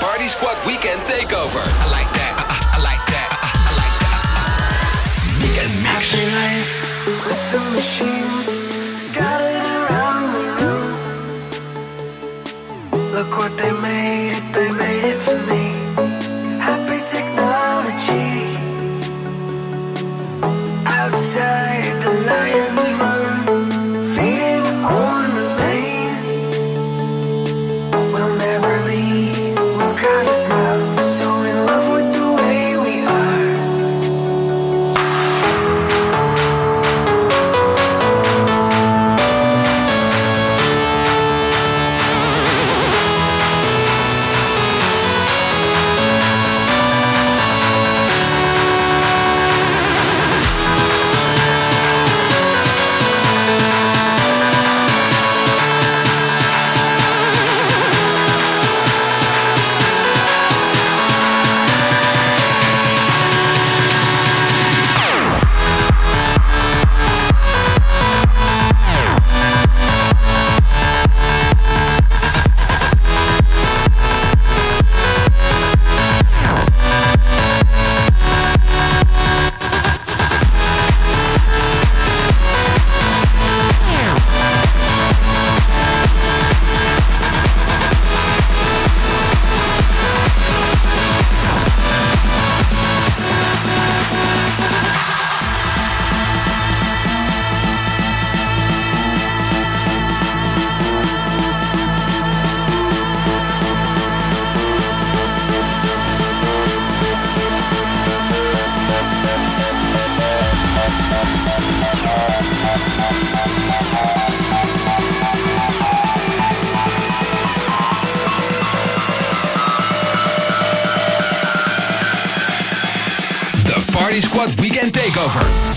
Party Squad Weekend Takeover. I like that. Uh, I like that. Uh, I like that. Uh, weekend mix. Happy life with the machines scattered around the room. Look what they made Squad Weekend Takeover.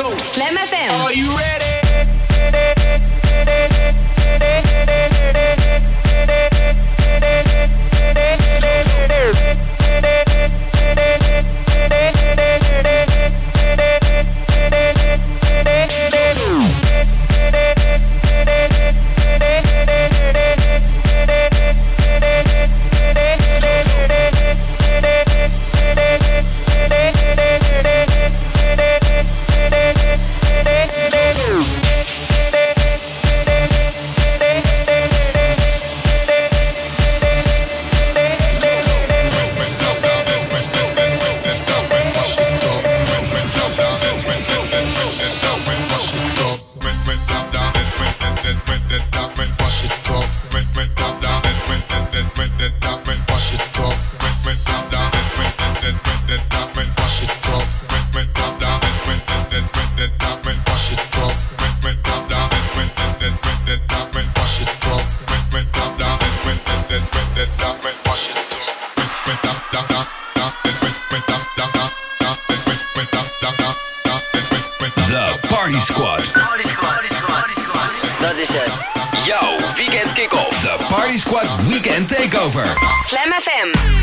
Slam FM. Are you ready? Takeover. Slam FM.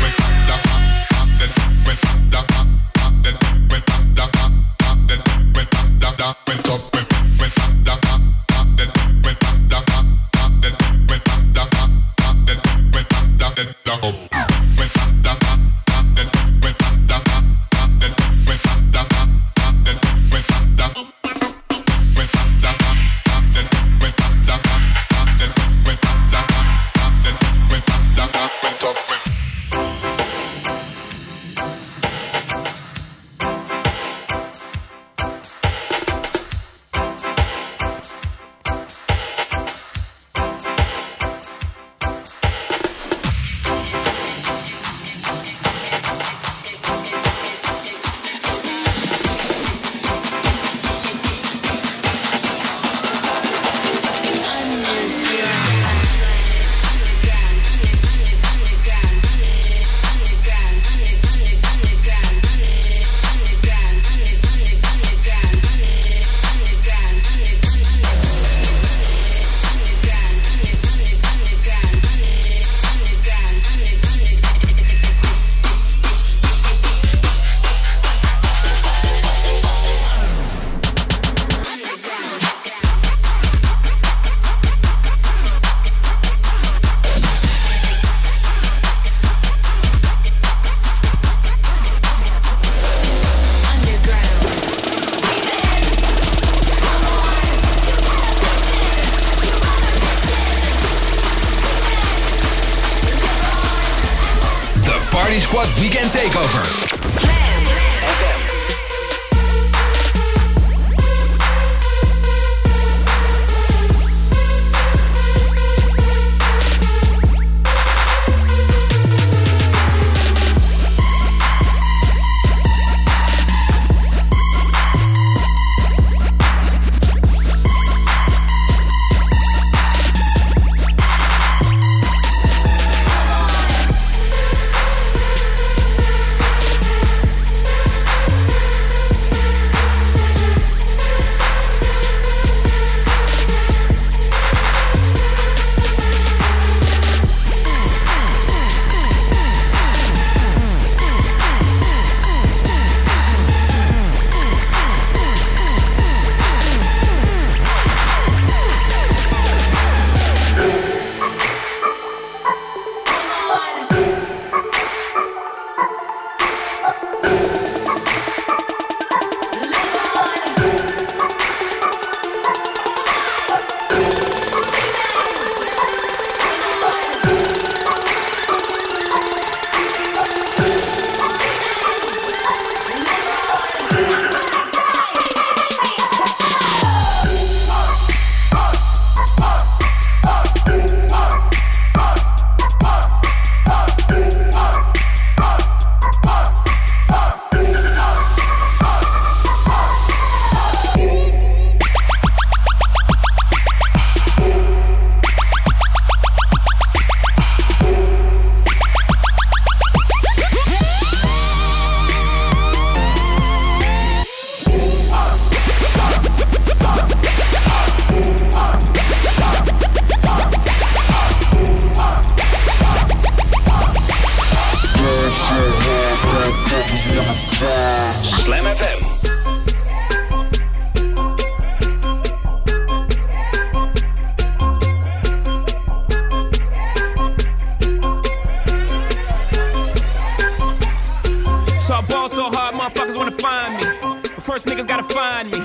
Find me.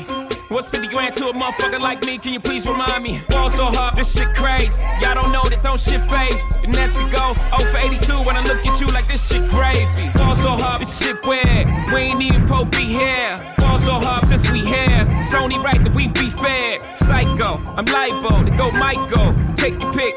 What's 50 grand to a motherfucker like me? Can you please remind me? Ball so hard, this shit crazy. Y'all don't know that don't shit phase. And that's we go 0 for 82 when I look at you like this shit gravy. Ball so hard, this shit weird. We ain't even po be here. Ball so hard since we here. It's only right that we be fair. Psycho, I'm libo to go Michael. Take your pick.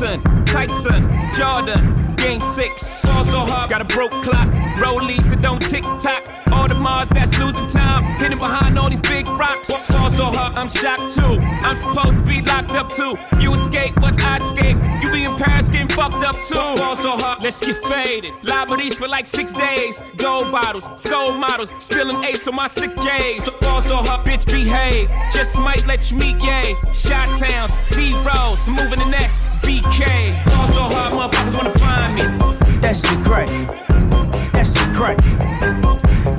Jackson, Tyson, Jordan, game six. Ball so hard, got a broke clock. Rollies that don't tick tock. All the Mars that's losing time. Hidden behind all these big rocks. Fall so hard, I'm shocked too. I'm supposed to be locked up too. You escape, but I escape. You be in Paris getting fucked up too. Fall so hard, let's get faded. Liberties for like six days. Gold bottles, skull models, spilling ace on my sick days. Fall so hard, bitch, behave. Just might let you meet gay. Shot towns, B rolls, moving the next BK. Fall so hard, motherfuckers wanna find me. That shit crack. That shit crack.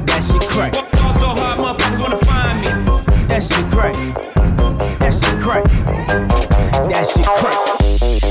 That shit crack. Fall so hard, motherfuckers wanna find me. That shit crack. That shit crack. That shit crack.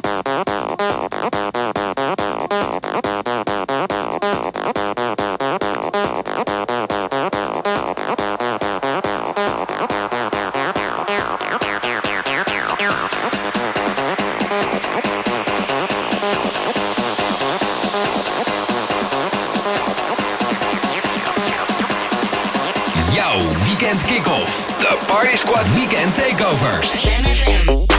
weekend kick-off. De Party Squad Weekend Takeover.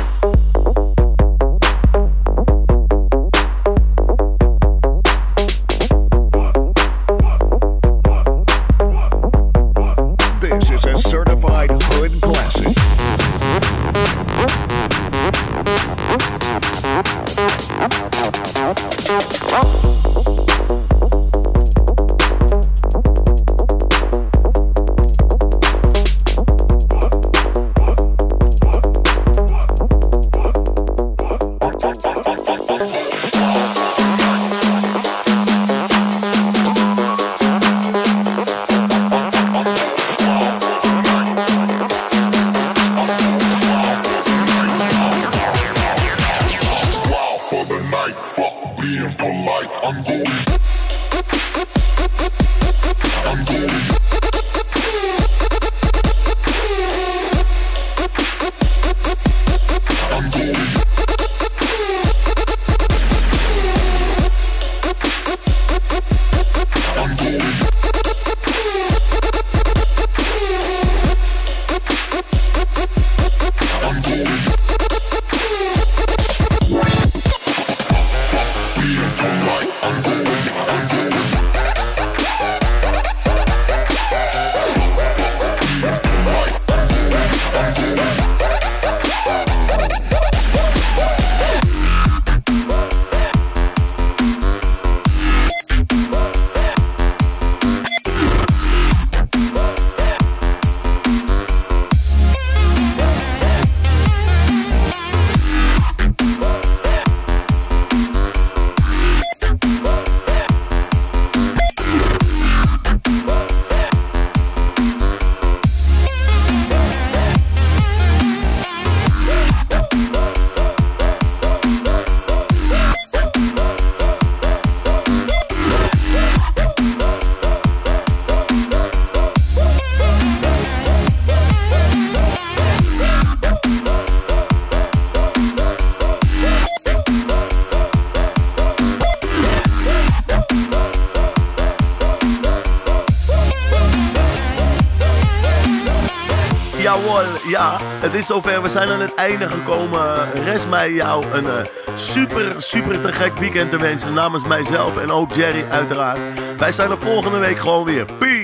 Ja, het is zover. We zijn aan het einde gekomen. Rest mij jou een eh, super, super te gek weekend te wensen. Namens mijzelf en ook Jerry uiteraard. Wij zijn er volgende week gewoon weer. Peace!